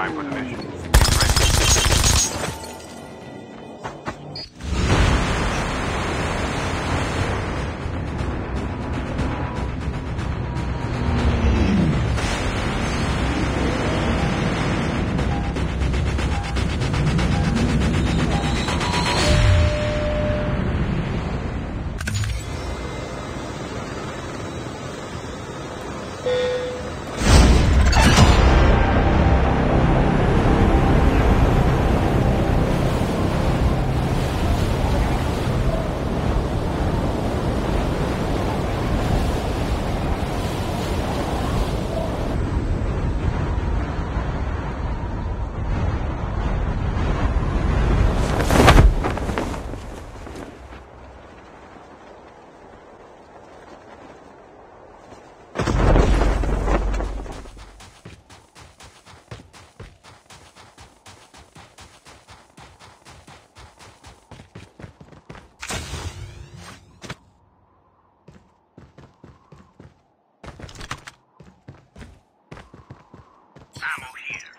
Time for the mission. Ammo here.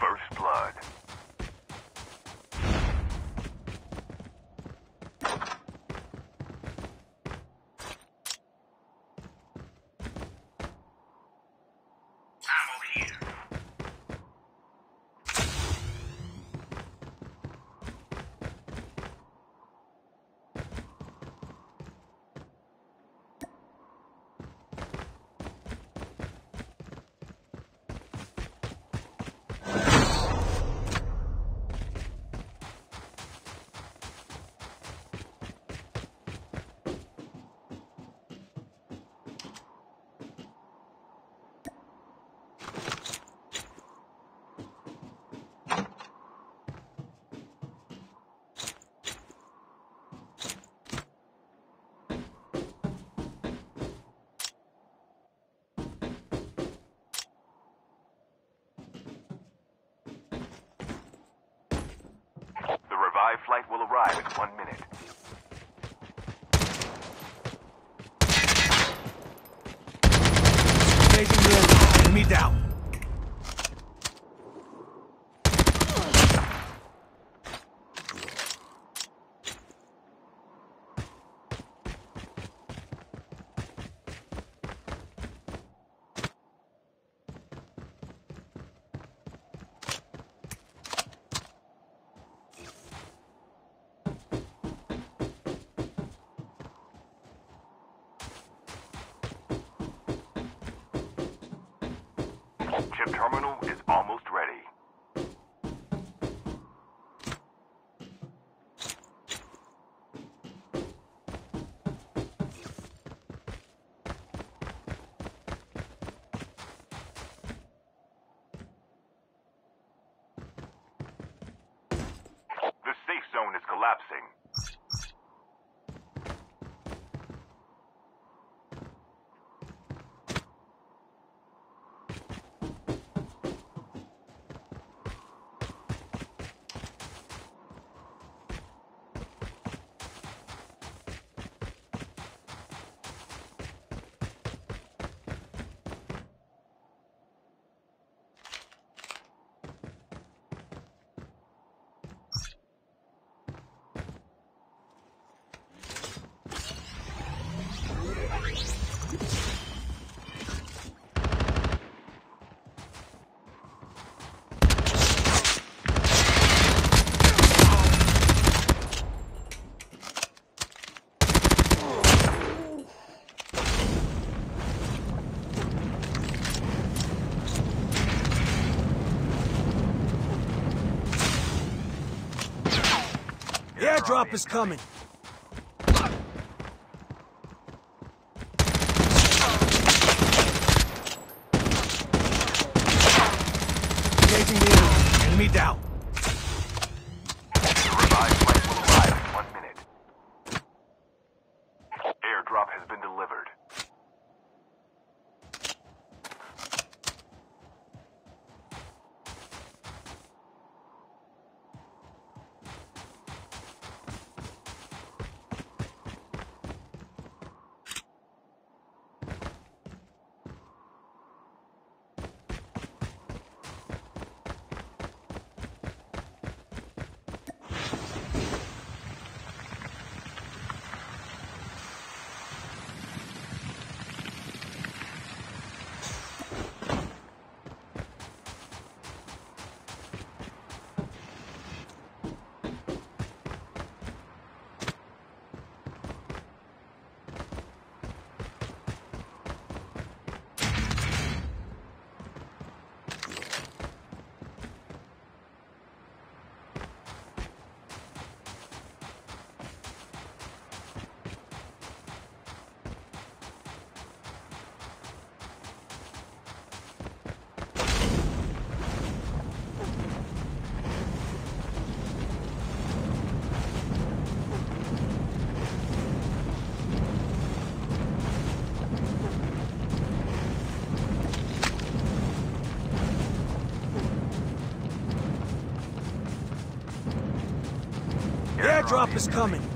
First blood. Ammo here. Revived flight will arrive in one minute. Taking room. Enemy down. Chip terminal is almost ready. The safe zone is collapsing. Airdrop is coming. Engaging the enemy. Enemy down. The revived flight will arrive in one minute. Airdrop has been delivered. Airdrop is coming.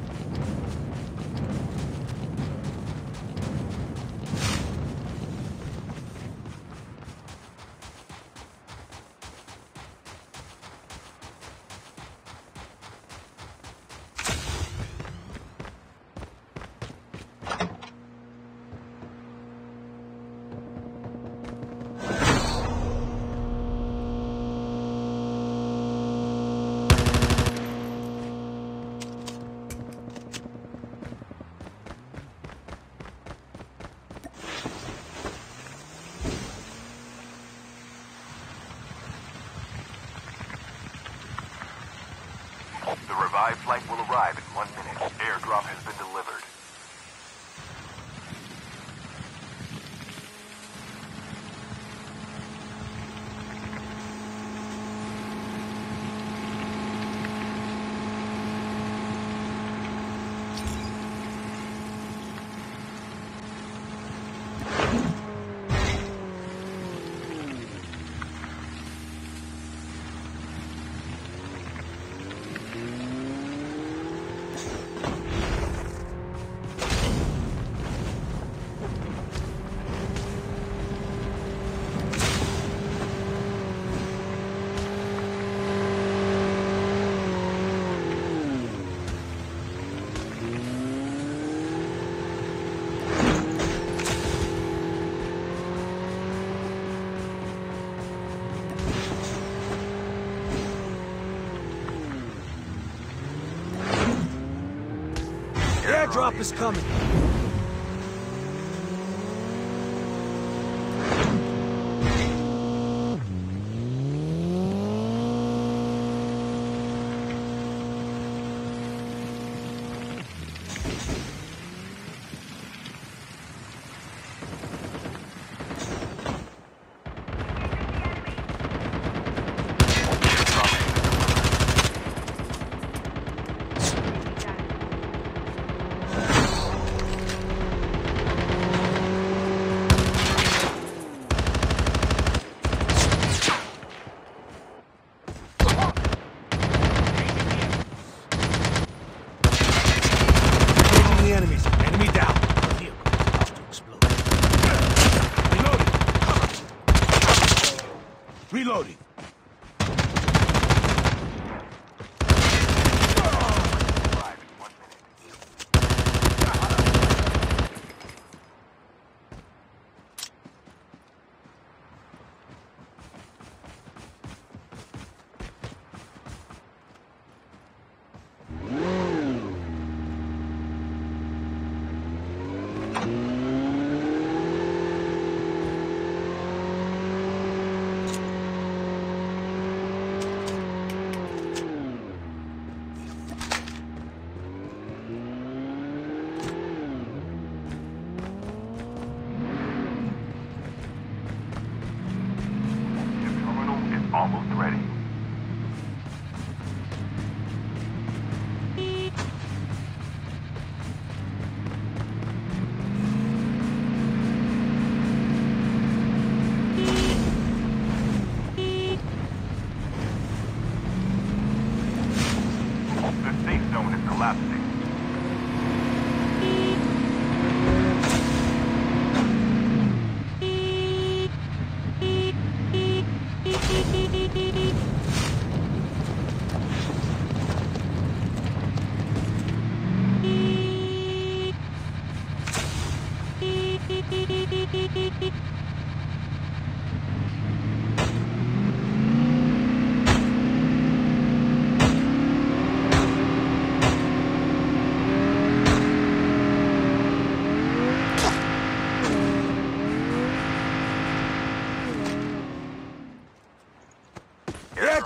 Airdrop is coming.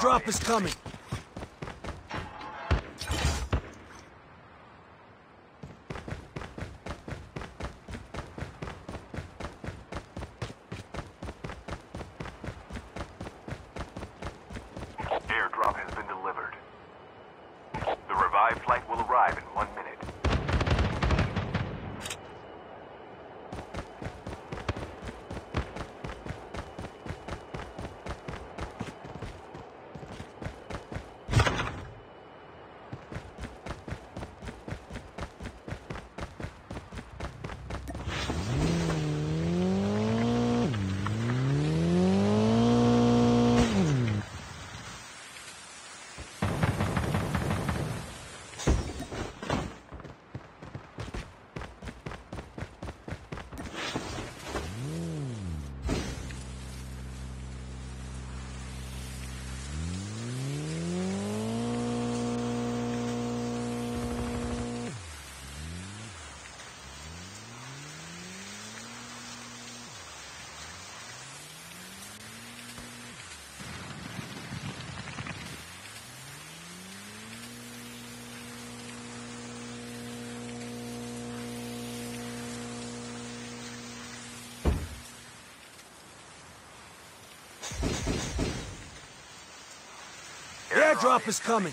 Airdrop is coming. Airdrop is coming.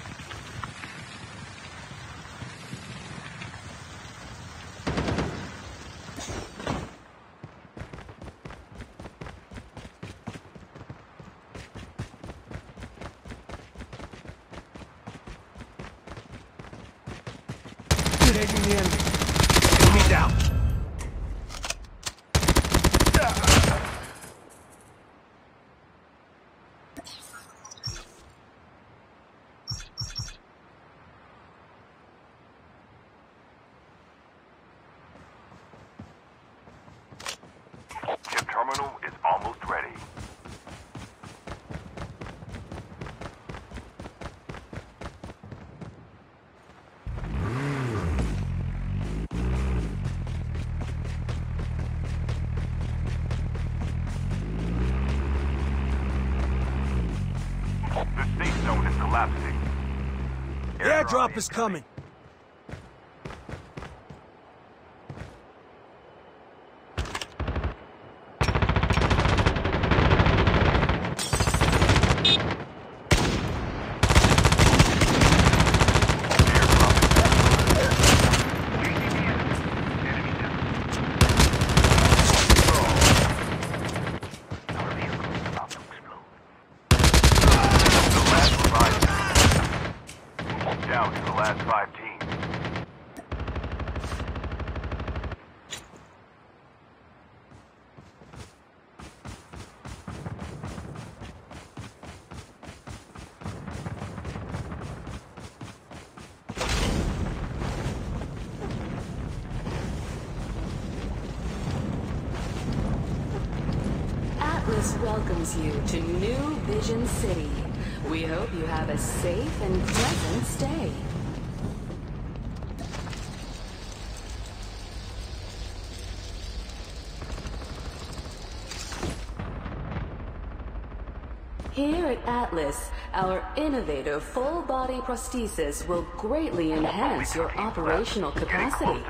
Airdrop is coming. Welcomes you to New Vision City. We hope you have a safe and pleasant stay. Here at Atlas, our innovative full-body prosthesis will greatly enhance your operational capacity.